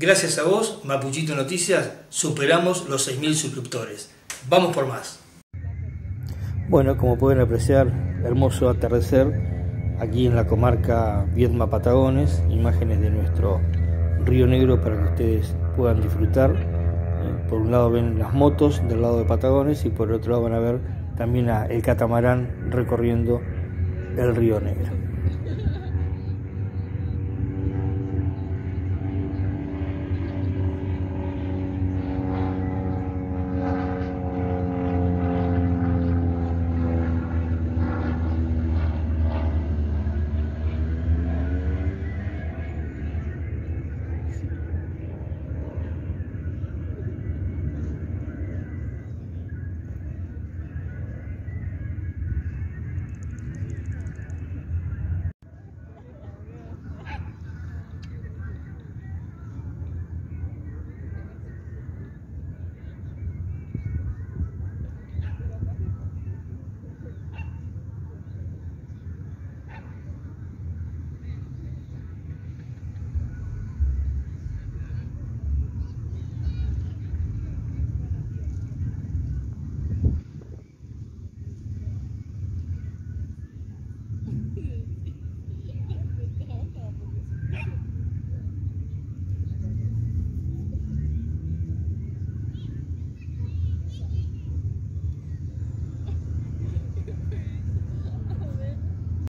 Gracias a vos, Mapuchito Noticias, superamos los 6.000 suscriptores. Vamos por más. Bueno, como pueden apreciar, hermoso atardecer aquí en la comarca Viedma Patagones, imágenes de nuestro río Negro para que ustedes puedan disfrutar. Eh, por un lado ven las motos del lado de Patagones y por el otro lado van a ver también el catamarán recorriendo el río Negro.